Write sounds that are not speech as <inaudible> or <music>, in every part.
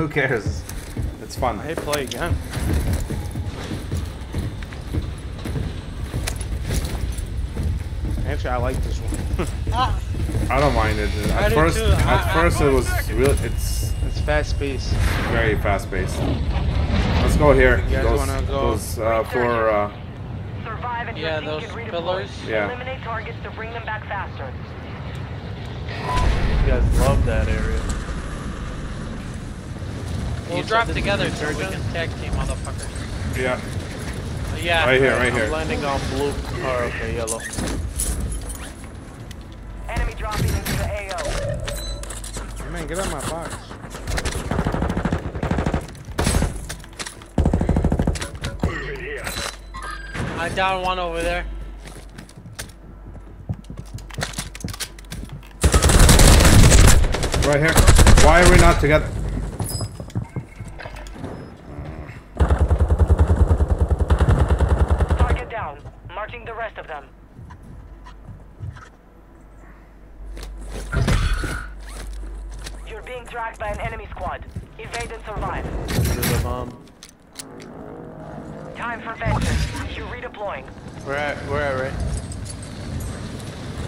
Who cares? It's fun. I hit play again. Actually, I like this one. <laughs> Ah, I don't mind it. At do first, too. at I- I- first it was real. It's it's fast paced. very fast paced. Let's go here. You guys Those, wanna go? those uh, for uh, Survive Yeah, those pillars. Yeah. Eliminate targets to bring them back faster. You guys love that area. You drop together so we can tag team motherfuckers. yeah, Yeah. right here, right I'm here. landing on blue. Oh, okay, yellow. Enemy dropping into the AO. Man, get out of my box. I down one over there. Right here. Why are we not together? Target down. Marching the rest of them. You're being tracked by an enemy squad. Evade and survive. There's a bomb. Time for vengeance. You're redeploying. We're at, we're at, right?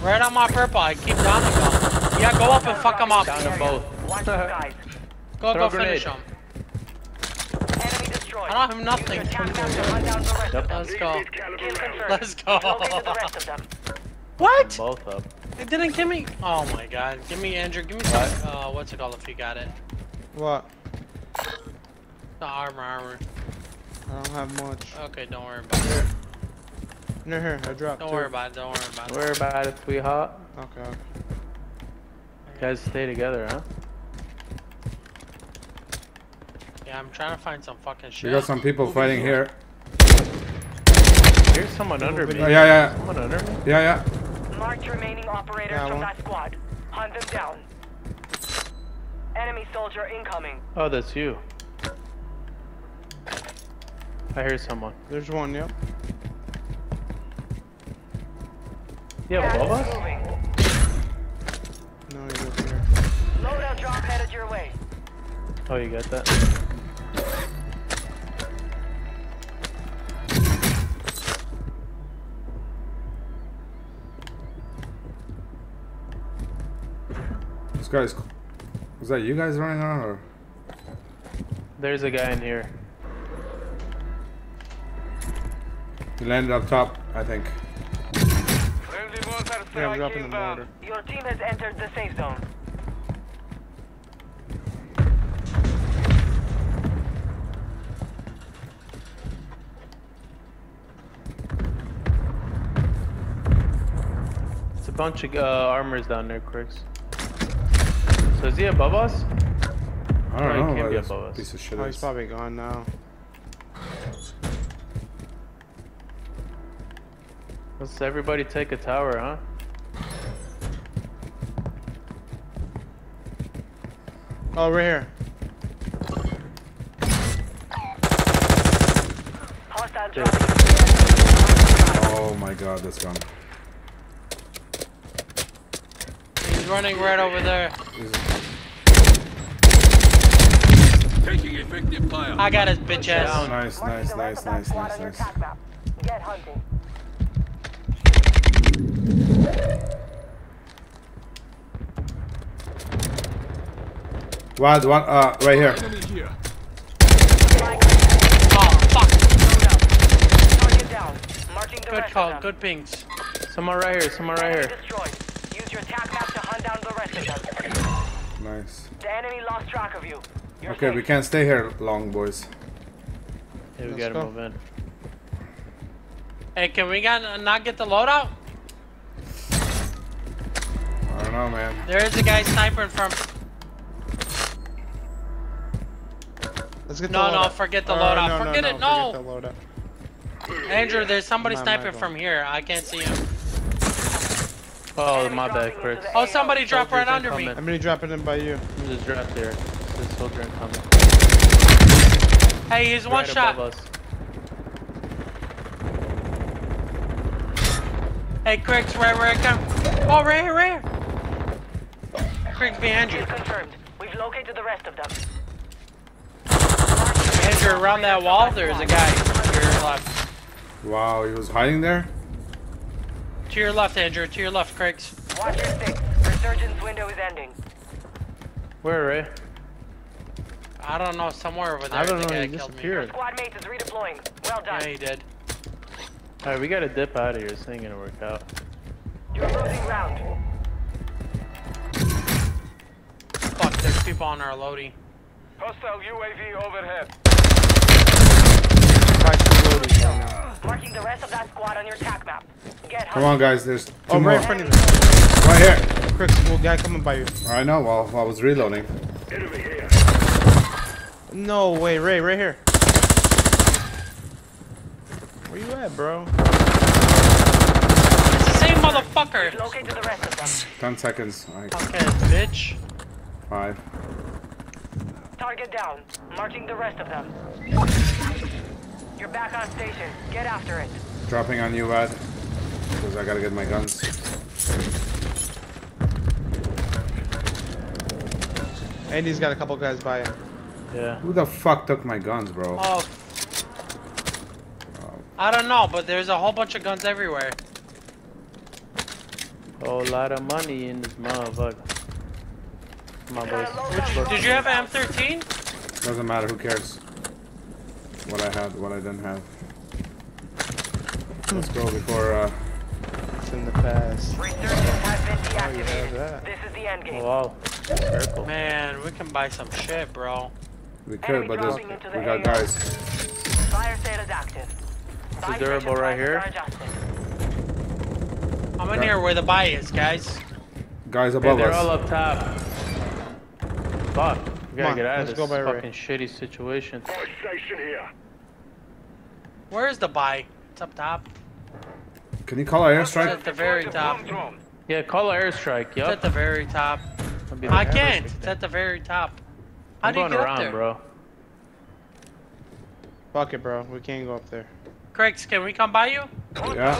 Right on my purple. I keep down them. Yeah, go up and fuck them up. Down to both. Watch the skies. <laughs> Go, Throw go a finish grenade. them. Enemy destroyed. I don't have nothing. Use your attack map to hunt down the rest of them. Let's go. Let's go. Located the rest of them. What? Both up. It didn't give me. Oh my god. Give me Andrew. Give me some. Uh, what's it called if you got it? What? The armor, armor. I don't have much. Okay, don't worry about it. No, here, I dropped Don't two. worry about it. Don't worry about it. We're about it, sweetheart. Okay, okay. You guys stay together, huh? Yeah, I'm trying to find some fucking shit. We got some people fighting here. Here's someone under me. Oh, yeah, yeah, Someone under me? yeah, yeah. Mark remaining operators Yeah, from one. that squad. Hunt them down. Enemy soldier incoming. Oh, that's you. I hear someone. There's one, yep. Yeah, above us? moving. No, he's over here. Loadout drop headed your way. Oh, you got that? Guy's. Was that you guys running around or? There's a guy in here. He landed up top, I think. Yeah, I'm dropping the mortar. Your team has entered the safe zone. It's a bunch of uh, armors down there, Crix. So is he above us? I don't he know. can't be above us. Piece of shit Oh, he's probably gone now. Let's everybody take a tower, huh? Oh, right here. Hostile Yeah. dropping. Oh my god, that's gone. He's running right over there. Taking effective fire. I got his bitch ass. Nice, nice, nice, nice, nice, on your nice. Get hunting. Wild one, uh, right here. Here. Oh fuck. Loadout. Target down. Marking the Good call. Good pings. Someone right here, someone right here. Destroyed. Use your attack map to hunt down the rest of them. Nice. The enemy lost track of you. You're Okay, safe. we can't stay here long, boys. Yeah, we Let's gotta go. move in. Hey, can we got, not get the loadout? I don't know, man. There is a guy sniping from. Let's get No, the no, loadout. forget the loadout. no, Forget it, Forget no. the loadout. Andrew, there's somebody My sniping Michael. from here. I can't see him. Oh, Enemy my bad, dropping Chris. Oh, somebody dropped right Soldiers under me. incoming. I'm gonna drop it in by you. I'm just dropped there. This soldier incoming. Hey, he's one right shot. above us. Hey, Crix right where I come. Oh, right here, right here. Crix behind you. Confirmed. We've located the rest of them. you're around that wall, there's a guy to your left. Wow, he was hiding there? To your left, Andrew. To your left, Craigs. Watch your six. Resurgence window is ending. Where, Ray? I don't know, somewhere over there. I don't the know, guy he killed me. disappeared. Squad mate is redeploying. Well done. Yeah, he did. Alright, we gotta dip out of here. This ain't gonna work out. You're losing round. Fuck, there's people on our loading. Hostile UAV overhead. Try to load it right now. Marking the rest of that squad on your attack map. Get Come on, guys. There's two Oh, more. right in front of. Right here. Crix, little guy coming by you. I know. While while I was reloading. No way, Ray, right here. Where you at, bro? It's the same motherfucker. Locate to the rest of them. Ten seconds. Like Okay, bitch. five. Target down. Marking the rest of them. You're back on station. Get after it. Dropping on you, Ed. Because I gotta get my guns. Andy's got a couple guys by him. Yeah. Who the fuck took my guns, bro? Oh. oh. I don't know, but there's a whole bunch of guns everywhere. Whole lot of money in this motherfucker. Come on, boys. Did you have an M13? Doesn't matter. Who cares? What I had, what I didn't have. Let's go before. uh... It's in the past. Resurgence has been Oh, you deactivated. that. This is the end game. Oh, wow. Circle. Man, we can buy some shit, bro. We could, but there's, we the got AO. guys. Fire sale is active. Buy durable right here. are. I'm in Yeah. here where the buy is, guys. Guys above Hey, above they're all us. up top. Fuck. We gotta on, get out of let's this go by Ray. fucking shitty situation. Where is the buy? It's up top. Can you call our It's airstrike? at the very top. It's Yeah, call an airstrike. at the very top. The I can't. It's at the very top. How I'm do you going get up around, there? bro. Fuck it, bro. We can't go up there. Craigs, can we come by you? Yeah.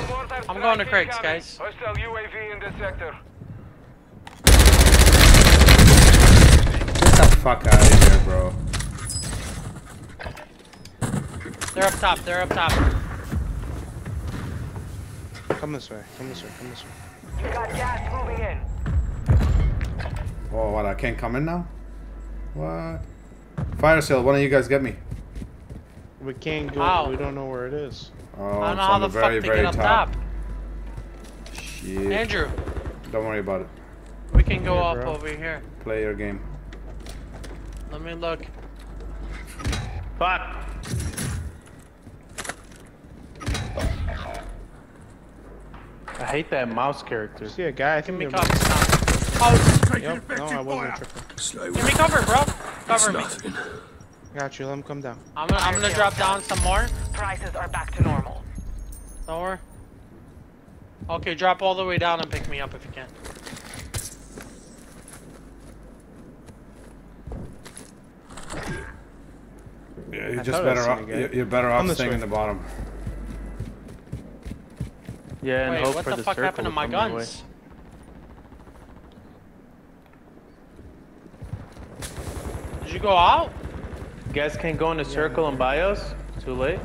I'm going to Craig's, guys. Hostile UAV in this sector. Get the fuck out of here, bro. They're up top. They're up top. Come this way. Come this way. Come this way. You got gas moving in. Oh, what? I can't come in now? What? Fire sale. Why don't you guys get me? We can't go. How? We don't know where it is. Oh, I don't it's know how on the, the fuck very, to very get up top. top. Shit. Andrew, Don't worry about it. we can go Here, up bro. over here. Play your game. Let me look. Fuck. I hate that mouse character. See a guy. I think Give me we cover. Oh, Yep. No, I wasn't tripping. give me cover, bro. Cover me. Got you. Let him come down. I'm gonna, I'm gonna drop down some more. Prices are back to normal. Lower. Okay, drop all the way down and pick me up if you can. You're I just better off. a. You're you're better off staying way. in the bottom. Yeah, and Wait, hope what for the the fuck happened to to my come your guns? Did you go out? You guys can't go in a circle and buy us? Too late?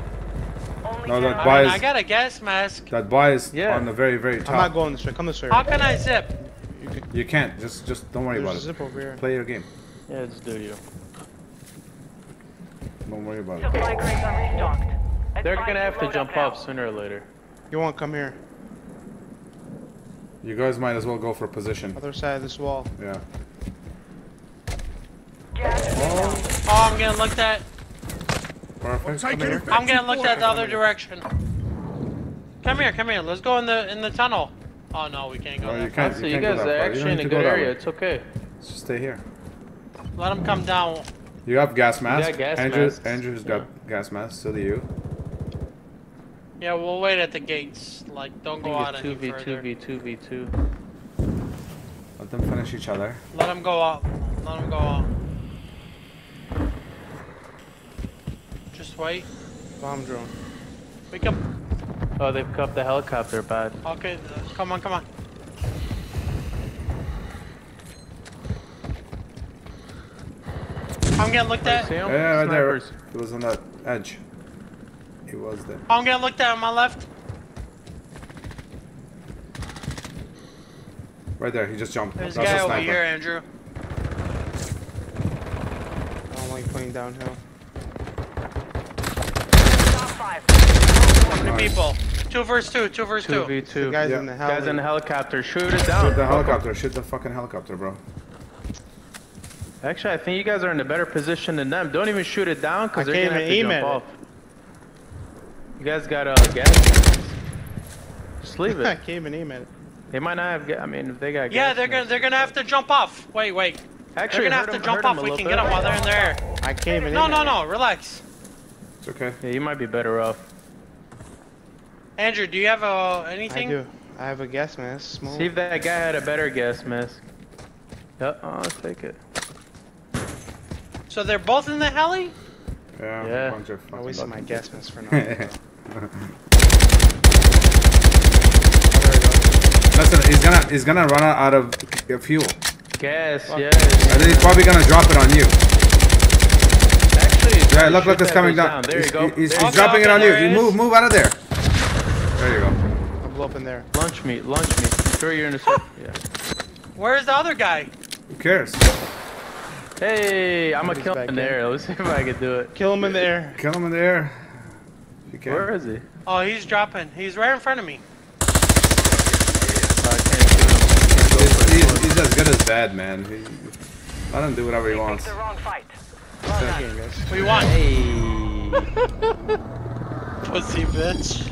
Only No, down- that I, buy mean, I got a gas mask. that buy is Yeah. on the very, very top. I'm not going this way. Come this way. How can I zip? You can, You can't. Just, just don't worry there's about a it. zip over here. Play your game. Yeah, it's do you. Don't worry about it. Supply crates are restocked. They're gonna have to jump off sooner or later. You won't come here. You guys might as well go for a position. Other side of this wall. Yeah. Gas is inbound. Oh, I'm getting looked at. Perfect. Come here. I'm getting looked at the other direction. Come here, come here. Let's go in the in the tunnel. Oh no, we can't go No, there. you can't. So you you can't guys go are that far. Actually in need a good area. It's okay. Just stay here. Let them come down. You have gas mask. gas Andrew, masks. Andrew's got gas mask. So do you. Yeah, we'll wait at the gates. Like, don't go out Two any v two v two v two. Let them finish each other. Let him go out. Let him go out. Just wait. Bomb drone. We can. Oh, they've cupped the helicopter bad. Okay, come on, come on. I'm getting looked See at. Yeah, right there. Snipers. He was on that edge. He was there. I'm getting looked at on my left. Right there. He just jumped. There's a guy a over sniper. here, Andrew. I don't like playing downhill. Top five. How many people? Two versus two. Two versus two. 2v2. The guys Yeah. in the heli. Guys in the helicopter. Shoot it down. Shoot down. the helicopter. Shoot the fucking helicopter, bro. Actually, I think you guys are in a better position than them. Don't even shoot it down because they're can't gonna have to jump off. You guys got uh, gas. Just leave it. I <laughs> came even aim at it. They might not have. Ga- I mean, if they got. Yeah, gas they're gonna they're gonna have to jump off. Wait, wait. Actually, They're gonna have to to 'em- jump hurt off. 'em a We little can get bit. them while they're in the air. I can't even No, aim no, at no. Relax. It's okay. Yeah, you might be better off. Andrew, do you have uh, it. I anything? do. I have a gas mask. Smoke. See if that guy had a better gas mask. Yep, oh, let's take it. So they're both in the heli? Yeah. Yeah. a bunch of I fucking wasted my buttons. gas mask for <laughs> nothing. Listen, he's gonna he's gonna run out of fuel, Gas, yeah. and then he's probably gonna drop it on you. Actually, Yeah, look, look, it's coming bitch down. There he's, you go. He's, There he's dropping it on you. You move, move out of there. There you go. I'll blow up in there. Lunch meat, lunch meat. Sure you're in the cir- Yeah. Where's the other guy? Who cares? Hey, I'm gonna kill him in in. there. Let's see if I can do it. Kill him in the air. Kill him in the air. If you can. Where is he? Oh, he's dropping. He's right in front of me. I can't shoot him. He's, he's, he's as good as bad, man. He, let him do whatever he Picked wants. the wrong fight. Well done. We won. Hey, <laughs> Pussy bitch.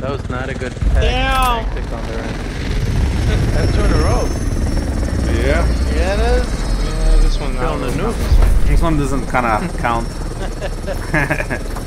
that was not a good Damn. tactic on their end. <laughs> That's two in a row. Yeah. Yeah, it is. This one. I Killing don't the know. This one doesn't kind of count. <laughs>